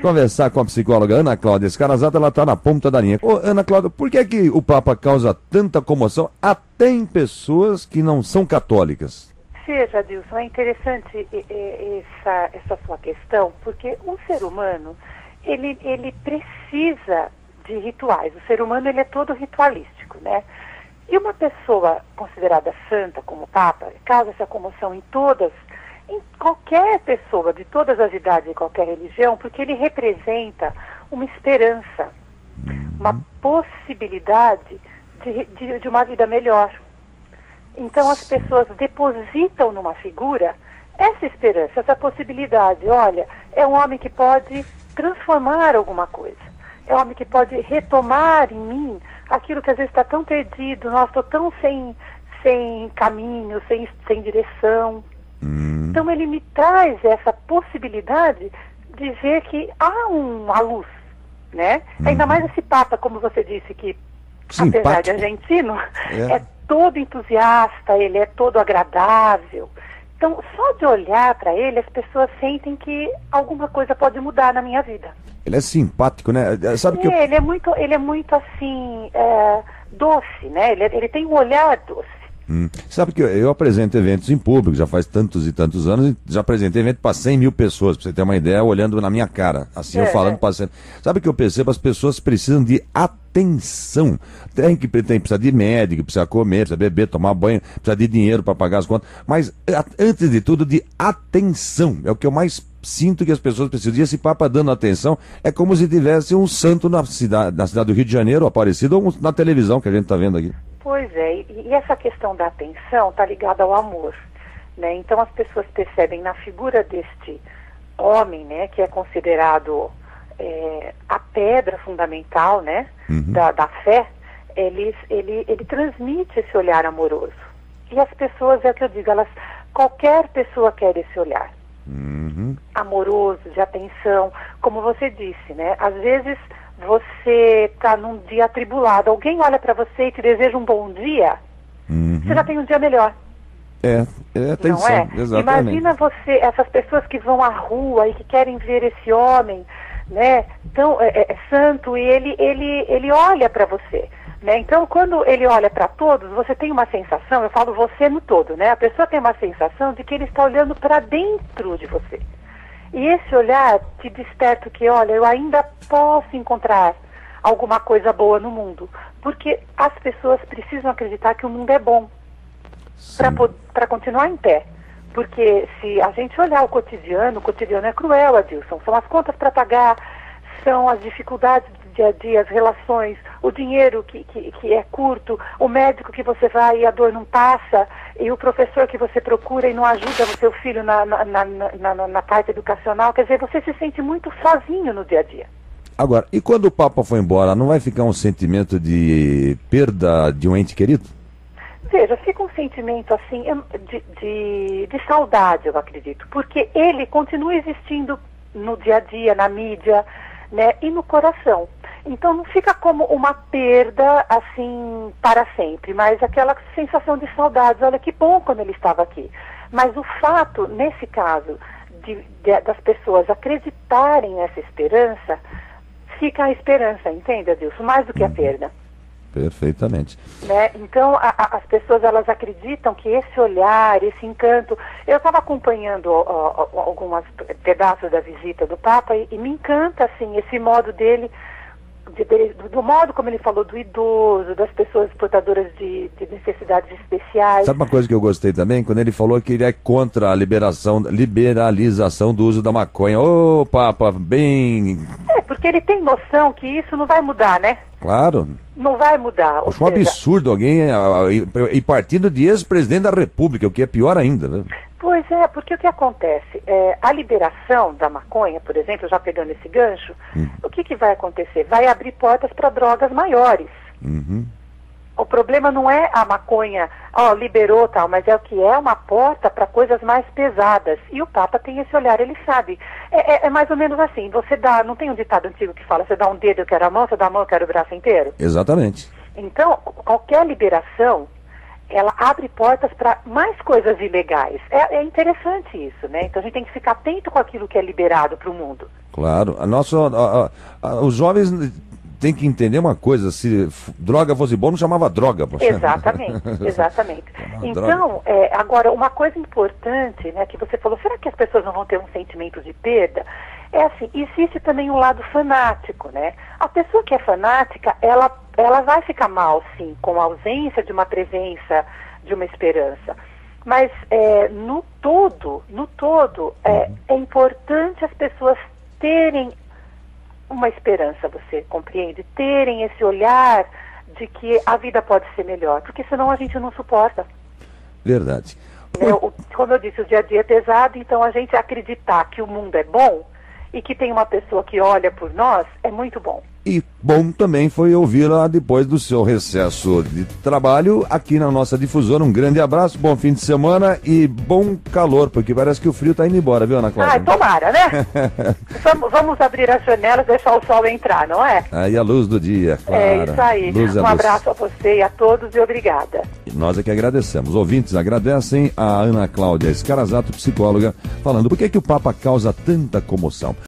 conversar com a psicóloga Ana Cláudia Escarazada, ela está na ponta da linha. Ô, Ana Cláudia, por que é que o Papa causa tanta comoção até em pessoas que não são católicas? Veja, Dilson, é interessante essa, essa sua questão, porque o ser humano, ele, ele precisa de rituais. O ser humano, ele é todo ritualístico, né? E uma pessoa considerada santa como Papa causa essa comoção em todas em qualquer pessoa de todas as idades e qualquer religião, porque ele representa uma esperança, uma possibilidade de, de, de uma vida melhor. Então as pessoas depositam numa figura essa esperança, essa possibilidade. Olha, é um homem que pode transformar alguma coisa. É um homem que pode retomar em mim aquilo que às vezes está tão perdido. Nossa, estou tão sem, sem caminho, sem, sem direção. Hum. Então ele me traz essa possibilidade de ver que há uma luz, né? Hum. Ainda mais esse Papa, como você disse, que Simpático. apesar de argentino, é. é todo entusiasta, ele é todo agradável. Então, só de olhar para ele, as pessoas sentem que alguma coisa pode mudar na minha vida. Ele é simpático, né? Sabe que eu... ele é muito, ele é muito assim é, doce, né? Ele, ele tem um olhar doce. Hum. Sabe que eu, eu, apresento eventos em público, já faz tantos e tantos anos, já apresentei evento para 100 mil pessoas, para você ter uma ideia, olhando na minha cara, assim é, eu falando, é. passando. Sabe que eu percebo? As pessoas precisam de atenção. Tem que tem, precisa de médico, precisa comer, precisa beber, tomar banho, precisa de dinheiro para pagar as contas, mas antes de tudo, de atenção. É o que eu mais sinto que as pessoas precisam. E esse Papa dando atenção é como se tivesse um santo na cidade, na cidade do Rio de Janeiro, aparecido, ou na televisão que a gente está vendo aqui. Pois é, e, e essa questão da atenção está ligada ao amor. Né? Então as pessoas percebem na figura deste homem, né, que é considerado é, a pedra fundamental né, uhum. da, da fé, ele, ele, ele transmite esse olhar amoroso. E as pessoas, é o que eu digo, elas, qualquer pessoa quer esse olhar. Uhum. Amoroso, de atenção, como você disse, né? Às vezes você está num dia atribulado, alguém olha para você e te deseja um bom dia, uhum. você já tem um dia melhor. É, é atenção, Não é? exatamente. Imagina você, essas pessoas que vão à rua e que querem ver esse homem, né, tão é, é, é santo e ele ele ele olha para você, né? Então, quando ele olha para todos, você tem uma sensação, eu falo você no todo, né? A pessoa tem uma sensação de que ele está olhando para dentro de você. E esse olhar te desperta que, olha, eu ainda posso encontrar alguma coisa boa no mundo. Porque as pessoas precisam acreditar que o mundo é bom para continuar em pé. Porque se a gente olhar o cotidiano, o cotidiano é cruel, Adilson. São as contas para pagar, são as dificuldades dia a dia, as relações, o dinheiro que, que, que, é curto, o médico que você vai e a dor não passa, e o professor que você procura e não ajuda o seu filho na, na, na, na, na parte educacional. Quer dizer, você se sente muito sozinho no dia a dia. Agora, e quando o Papa foi embora, não vai ficar um sentimento de perda de um ente querido? Veja, fica um sentimento assim de, de, de saudade, eu acredito, porque ele continua existindo no dia a dia, na mídia, né, e no coração. Então não fica como uma perda assim para sempre, mas aquela sensação de saudades. Olha que bom quando ele estava aqui. Mas o fato, nesse caso, de, de, das pessoas acreditarem nessa esperança, fica a esperança, entende, Adilson? Mais do que a uhum. perda. Perfeitamente. Né? Então, a, a, as pessoas elas acreditam que esse olhar, esse encanto. Eu estava acompanhando alguns pedaços da visita do Papa e, e me encanta assim esse modo dele de, do, do, modo como ele falou do idoso, das pessoas portadoras de, de, necessidades especiais. Sabe uma coisa que eu gostei também? Quando ele falou que ele é contra a liberação, liberalização do uso da maconha. Ô, oh, Papa, bem. É, porque ele tem noção que isso não vai mudar, né? Claro. Não vai mudar. Acho um absurdo alguém e partindo de ex-presidente da República, o que é pior ainda, né? Pois é, porque o que acontece? É, a liberação da maconha, por exemplo, já pegando esse gancho, uhum. o que, que vai acontecer? Vai abrir portas para drogas maiores. Uhum. O problema não é a maconha, ó, liberou tal, mas é o que é uma porta para coisas mais pesadas. E o Papa tem esse olhar, ele sabe. É, é, é, mais ou menos assim, você dá, não tem um ditado antigo que fala, você dá um dedo, eu quero a mão, você dá a mão, eu quero o braço inteiro? Exatamente. Então, qualquer liberação ela abre portas para mais coisas ilegais. É, é, interessante isso, né? Então a gente tem que ficar atento com aquilo que é liberado para o mundo. Claro. A nossa, a, a, os jovens têm que entender uma coisa: se droga fosse bom, não chamava droga. Exatamente, exatamente. então, é, agora, uma coisa importante, né, que você falou, será que as pessoas não vão ter um sentimento de perda? É assim, existe também um lado fanático, né? A pessoa que é fanática, ela, ela vai ficar mal, sim, com a ausência de uma presença, de uma esperança. Mas é, no todo, no todo, é, uhum. é importante as pessoas terem uma esperança, você compreende? Terem esse olhar de que a vida pode ser melhor, porque senão a gente não suporta. Verdade. É, o, como eu disse, o dia a dia é pesado, então a gente acreditar que o mundo é bom e que tem uma pessoa que olha por nós é muito bom. E bom também foi ouvi-la depois do seu recesso de trabalho aqui na nossa difusora. Um grande abraço, bom fim de semana e bom calor, porque parece que o frio está indo embora, viu, Ana Cláudia? Ah, tomara, né? vamos, vamos, abrir as janelas e deixar o sol entrar, não é? Aí a luz do dia, claro. É isso aí. Luz um abraço a você e a todos e obrigada. Nós é que agradecemos. Ouvintes agradecem a Ana Cláudia Escarazato, psicóloga, falando por que, que o Papa causa tanta comoção.